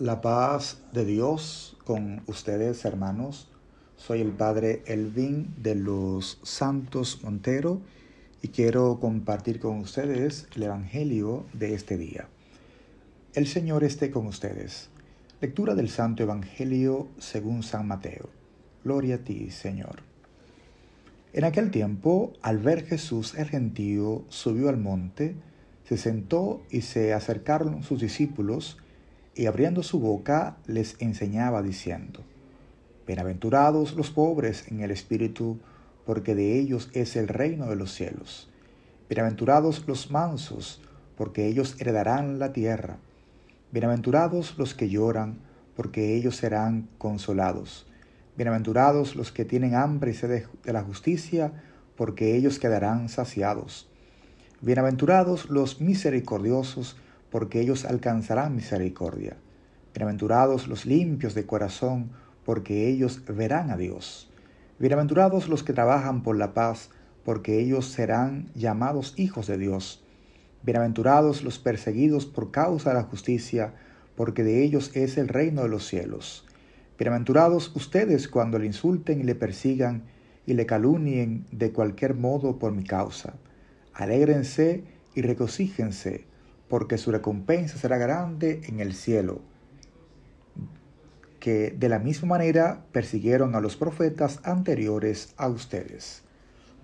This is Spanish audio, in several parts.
La paz de Dios con ustedes, hermanos. Soy el Padre Elvin de los Santos Montero y quiero compartir con ustedes el Evangelio de este día. El Señor esté con ustedes. Lectura del Santo Evangelio según San Mateo. Gloria a ti, Señor. En aquel tiempo, al ver Jesús el gentío, subió al monte, se sentó y se acercaron sus discípulos, y abriendo su boca les enseñaba diciendo, Bienaventurados los pobres en el espíritu, porque de ellos es el reino de los cielos. Bienaventurados los mansos, porque ellos heredarán la tierra. Bienaventurados los que lloran, porque ellos serán consolados. Bienaventurados los que tienen hambre y sed de la justicia, porque ellos quedarán saciados. Bienaventurados los misericordiosos, porque ellos alcanzarán misericordia. Bienaventurados los limpios de corazón, porque ellos verán a Dios. Bienaventurados los que trabajan por la paz, porque ellos serán llamados hijos de Dios. Bienaventurados los perseguidos por causa de la justicia, porque de ellos es el reino de los cielos. Bienaventurados ustedes cuando le insulten y le persigan y le calunien de cualquier modo por mi causa. Alégrense y regocíjense, porque su recompensa será grande en el cielo, que de la misma manera persiguieron a los profetas anteriores a ustedes.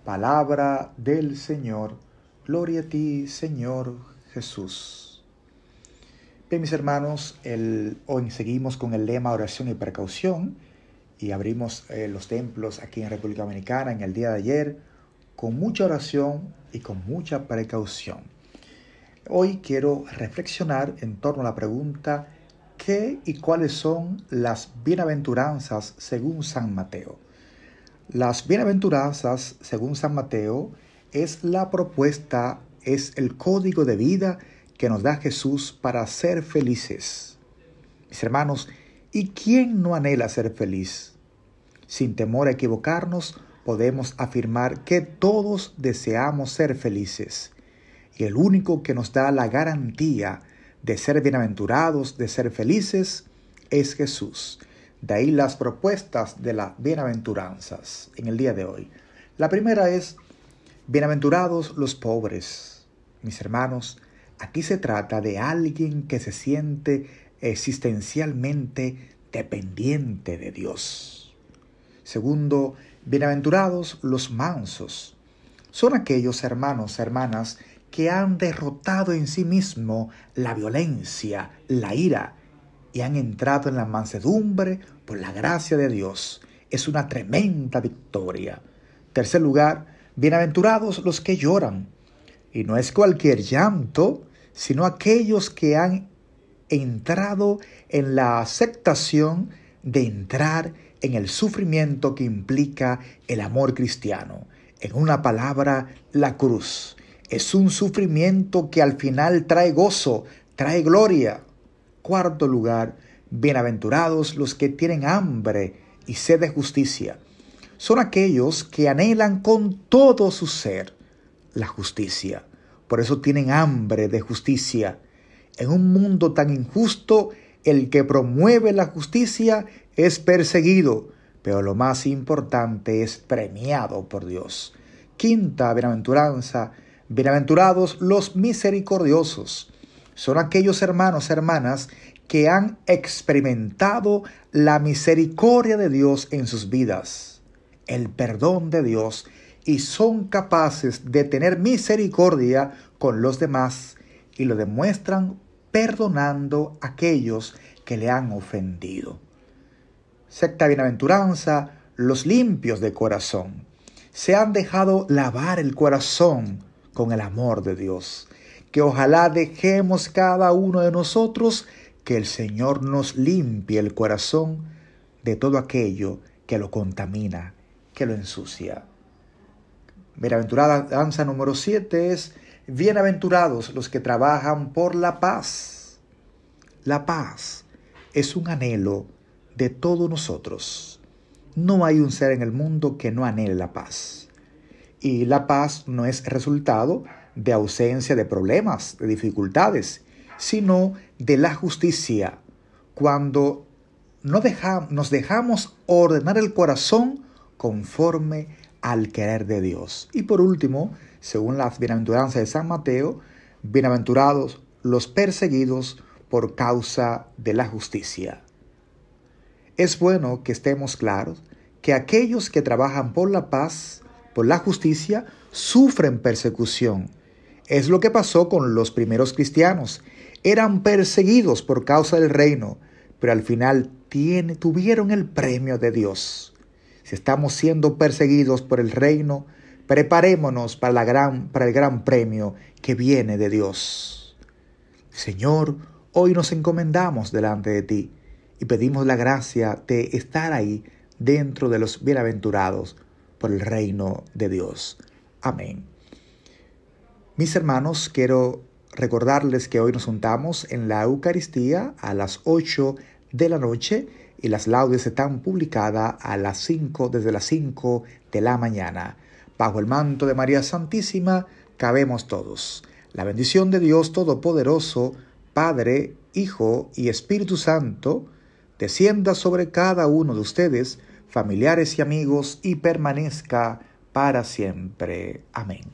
Palabra del Señor, gloria a ti, Señor Jesús. Bien, mis hermanos, hoy seguimos con el lema oración y precaución y abrimos eh, los templos aquí en República Dominicana en el día de ayer con mucha oración y con mucha precaución. Hoy quiero reflexionar en torno a la pregunta ¿qué y cuáles son las bienaventuranzas según San Mateo? Las bienaventuranzas según San Mateo es la propuesta, es el código de vida que nos da Jesús para ser felices. Mis hermanos, ¿y quién no anhela ser feliz? Sin temor a equivocarnos, podemos afirmar que todos deseamos ser felices y el único que nos da la garantía de ser bienaventurados, de ser felices, es Jesús. De ahí las propuestas de las bienaventuranzas en el día de hoy. La primera es, bienaventurados los pobres. Mis hermanos, aquí se trata de alguien que se siente existencialmente dependiente de Dios. Segundo, bienaventurados los mansos. Son aquellos hermanos, hermanas, que han derrotado en sí mismo la violencia, la ira, y han entrado en la mansedumbre por la gracia de Dios. Es una tremenda victoria. Tercer lugar, bienaventurados los que lloran. Y no es cualquier llanto, sino aquellos que han entrado en la aceptación de entrar en el sufrimiento que implica el amor cristiano. En una palabra, la cruz. Es un sufrimiento que al final trae gozo, trae gloria. Cuarto lugar, bienaventurados los que tienen hambre y sed de justicia. Son aquellos que anhelan con todo su ser la justicia. Por eso tienen hambre de justicia. En un mundo tan injusto, el que promueve la justicia es perseguido, pero lo más importante es premiado por Dios. Quinta bienaventuranza, Bienaventurados los misericordiosos. Son aquellos hermanos, hermanas, que han experimentado la misericordia de Dios en sus vidas, el perdón de Dios, y son capaces de tener misericordia con los demás y lo demuestran perdonando a aquellos que le han ofendido. Secta bienaventuranza, los limpios de corazón. Se han dejado lavar el corazón con el amor de Dios. Que ojalá dejemos cada uno de nosotros que el Señor nos limpie el corazón de todo aquello que lo contamina, que lo ensucia. Bienaventurada danza número 7 es, bienaventurados los que trabajan por la paz. La paz es un anhelo de todos nosotros. No hay un ser en el mundo que no anhele la paz. Y la paz no es resultado de ausencia de problemas, de dificultades, sino de la justicia. cuando no nos dejamos ordenar el corazón conforme al querer de Dios. Y por último, según las bienaventuranzas de San Mateo, bienaventurados los perseguidos por causa de la justicia. Es bueno que estemos claros que aquellos que trabajan por la paz, por la justicia, sufren persecución. Es lo que pasó con los primeros cristianos. Eran perseguidos por causa del reino, pero al final tuvieron el premio de Dios. Si estamos siendo perseguidos por el reino, preparémonos para, la gran, para el gran premio que viene de Dios. Señor, hoy nos encomendamos delante de ti y pedimos la gracia de estar ahí dentro de los bienaventurados por el reino de Dios. Amén. Mis hermanos, quiero recordarles que hoy nos juntamos en la Eucaristía a las 8 de la noche y las laudes están publicadas a las 5 desde las 5 de la mañana. Bajo el manto de María Santísima cabemos todos. La bendición de Dios Todopoderoso, Padre, Hijo y Espíritu Santo, descienda sobre cada uno de ustedes, familiares y amigos, y permanezca para siempre. Amén.